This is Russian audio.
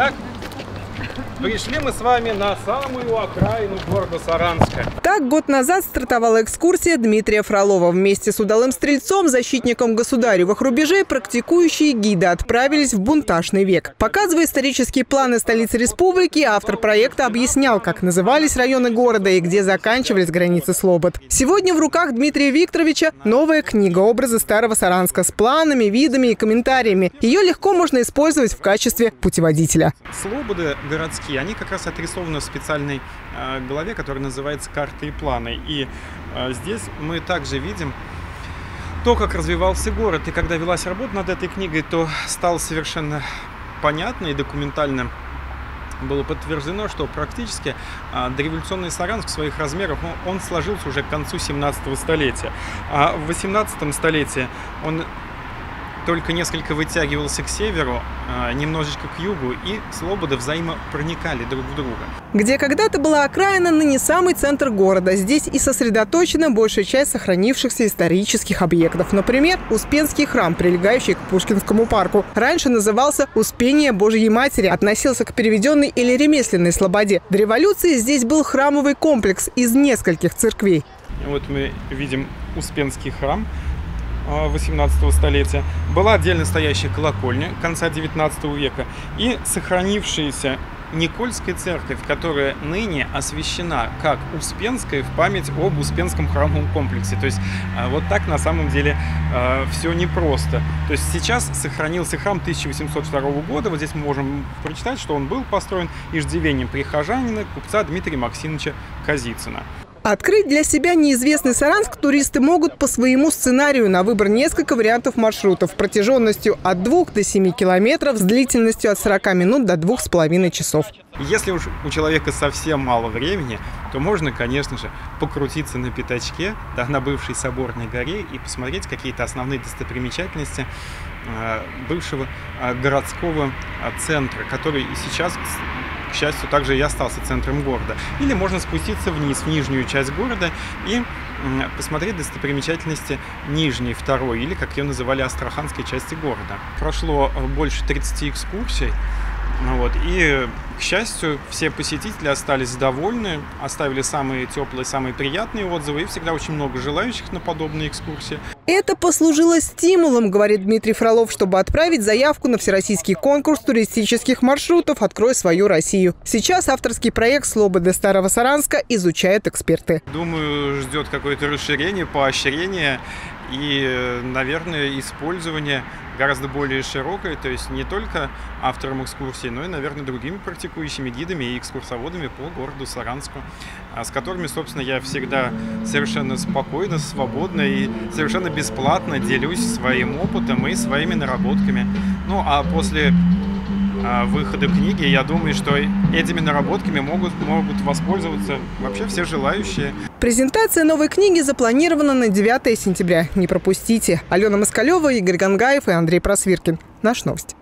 Итак, пришли мы с вами на самую окраину города Саранска. Так год назад стартовала экскурсия Дмитрия Фролова. Вместе с удалым стрельцом, защитником государевых рубежей, практикующие гиды отправились в бунтажный век. Показывая исторические планы столицы республики, автор проекта объяснял, как назывались районы города и где заканчивались границы Слобод. Сегодня в руках Дмитрия Викторовича новая книга «Образы старого Саранска» с планами, видами и комментариями. Ее легко можно использовать в качестве путеводителя. Слободы городские, они как раз отрисованы в специальной э, главе, которая называется «Карты и планы». И э, здесь мы также видим то, как развивался город. И когда велась работа над этой книгой, то стало совершенно понятно и документально было подтверждено, что практически а, дореволюционный Саранск в своих размерах, он, он сложился уже к концу 17 столетия. А в 18 столетии он только несколько вытягивался к северу, а, немножечко к югу, и слободы взаимопроникали друг в друга. Где когда-то была окраина, ныне самый центр города. Здесь и сосредоточена большая часть сохранившихся исторических объектов. Например, Успенский храм, прилегающий к Пушкинскому парку. Раньше назывался Успение Божьей Матери, относился к переведенной или ремесленной слободе. До революции здесь был храмовый комплекс из нескольких церквей. Вот мы видим Успенский храм, 18 столетия, была отдельно стоящая колокольня конца 19 века и сохранившаяся Никольская церковь, которая ныне освящена как Успенская в память об Успенском храмовом комплексе. То есть а, вот так на самом деле а, все непросто. То есть сейчас сохранился храм 1802 года. Вот здесь мы можем прочитать, что он был построен иждивением прихожанина купца Дмитрия Максимовича Казицына. Открыть для себя неизвестный Саранск туристы могут по своему сценарию на выбор несколько вариантов маршрутов протяженностью от 2 до 7 километров с длительностью от 40 минут до 2,5 часов. Если уж у человека совсем мало времени, то можно, конечно же, покрутиться на пятачке, да, на бывшей Соборной горе и посмотреть какие-то основные достопримечательности э, бывшего э, городского э, центра, который сейчас к счастью, также и остался центром города. Или можно спуститься вниз, в нижнюю часть города и посмотреть достопримечательности нижней, второй, или, как ее называли, астраханской части города. Прошло больше 30 экскурсий, вот. И, к счастью, все посетители остались довольны, оставили самые теплые, самые приятные отзывы, и всегда очень много желающих на подобные экскурсии. Это послужило стимулом, говорит Дмитрий Фролов, чтобы отправить заявку на всероссийский конкурс туристических маршрутов «Открой свою Россию». Сейчас авторский проект «Слободы Старого Саранска» изучают эксперты. Думаю, ждет какое-то расширение, поощрение и, наверное, использование гораздо более широкое, то есть не только автором экскурсии, но и, наверное, другими практикующими гидами и экскурсоводами по городу Саранску, а, с которыми, собственно, я всегда совершенно спокойно, свободно и совершенно бесплатно делюсь своим опытом и своими наработками. Ну, а после а, выхода книги, я думаю, что этими наработками могут, могут воспользоваться вообще все желающие. Презентация новой книги запланирована на 9 сентября. Не пропустите. Алена Москалева, Игорь Гангаев и Андрей Просвиркин. Наш новость.